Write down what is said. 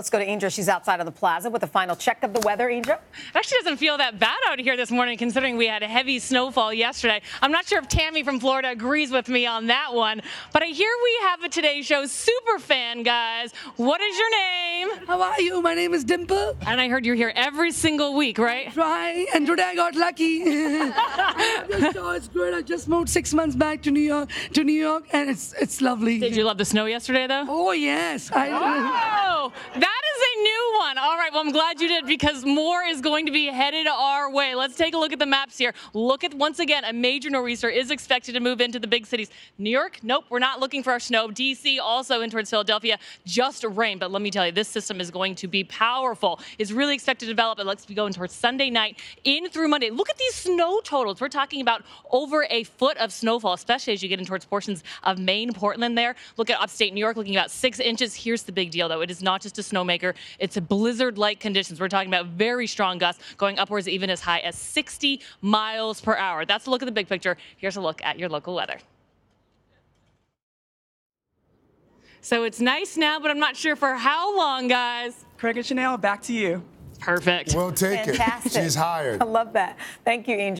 Let's go to Angel. She's outside of the plaza with a final check of the weather. Angel? It actually doesn't feel that bad out here this morning, considering we had a heavy snowfall yesterday. I'm not sure if Tammy from Florida agrees with me on that one, but I hear we have a Today Show super fan, guys. What is your name? How are you? My name is Dimple. And I heard you're here every single week, right? Try, and today I got lucky. the show is great. I just moved six months back to New York, to New York, and it's it's lovely. Did you love the snow yesterday, though? Oh yes, I. Oh, that All right, well, I'm glad you did because more is going to be headed our way. Let's take a look at the maps here. Look at, once again, a major nor'easter is expected to move into the big cities. New York, nope, we're not looking for our snow. D.C. also in towards Philadelphia, just rain. But let me tell you, this system is going to be powerful. It's really expected to develop. It looks to be going towards Sunday night in through Monday. Look at these snow totals. We're talking about over a foot of snowfall, especially as you get in towards portions of Maine, Portland there. Look at upstate New York, looking about six inches. Here's the big deal, though. It is not just a snowmaker. It's a blizzard-like conditions. We're talking about very strong gusts going upwards even as high as 60 miles per hour. That's a look at the big picture. Here's a look at your local weather. So it's nice now, but I'm not sure for how long, guys. Craig and Sheinelle, back to you. Perfect. We'll take Fantastic. it. She's hired. I love that. Thank you, Angel.